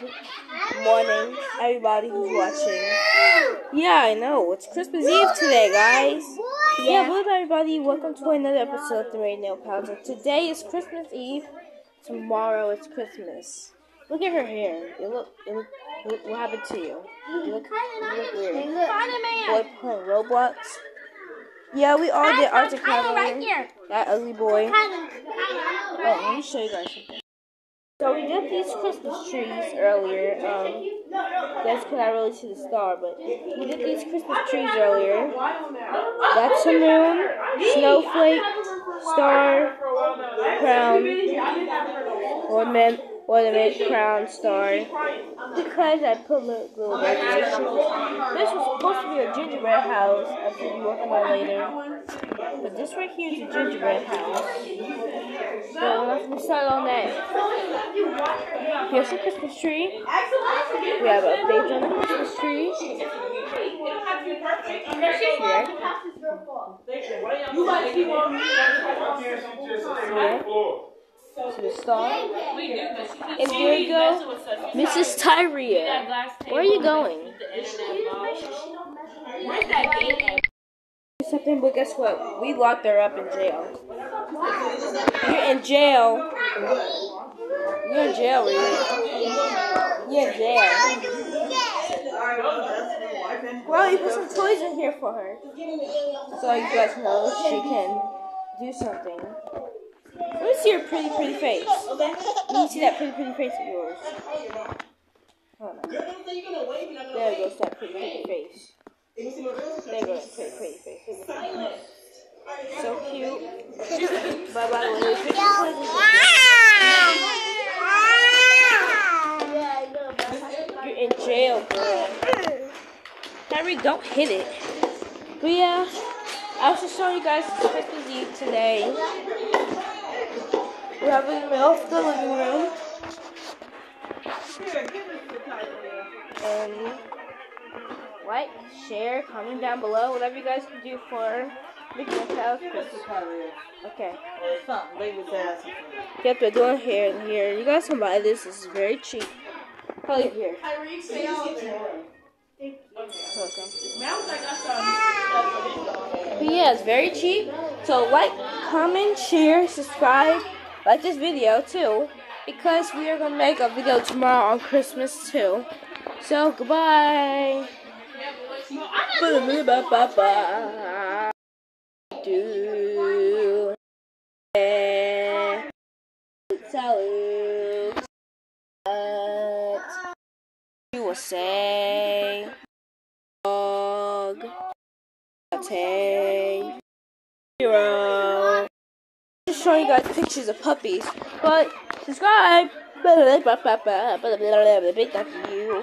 morning, everybody who's watching. Yeah, I know. It's Christmas Eve today, guys. Yeah, what's up, everybody? Welcome to another episode of the Radio Pals. Today is Christmas Eve. Tomorrow is Christmas. Look at her hair. You look, you look, what, what happened to you? You look, you look weird. Boy playing Roblox. Yeah, we all did Arctic right here. That ugly boy. Oh, let me show you guys something. So we did these Christmas trees earlier. Um, guys cannot really see the star, but we did these Christmas trees earlier. That's a moon, snowflake, star, crown, ornament, ornament, crown, star. Because I put little, little decorations. This was supposed to be a gingerbread house. I will be working on later. But this right here is a gingerbread house. So let's decide on that. Here's the Christmas tree. We have updates on the Christmas tree. Here. Here. To the star. And there you go. Mrs. Tyria. Where are you going? Something, but guess what? We locked her up in jail. You're in jail. You're in jail, Rita. You're in jail. Well, you put some toys in here for her. So you guys know she can do something. Let me see your pretty, pretty face. Let me see that pretty, pretty face of yours. There goes that pretty, pretty face. So cute. Bye bye. When we pick the toys You're in jail, girl. Harry, don't hit it. But yeah, I was just showing you guys Christmas Eve today. We're having milk in the living room. Like, share, comment down below, whatever you guys can do for Mickey Mouse House Christmas. Okay. Yep, they're doing here and here. You guys can buy this. This is very cheap. Probably here. But yeah, it's very cheap. So like, comment, share, subscribe, like this video too, because we are gonna make a video tomorrow on Christmas too. So goodbye. Ba-ba-ba-ba. Do. Salute. Say. Dog. Latte. Hero. Just showing you guys pictures of puppies. But subscribe. Thank you.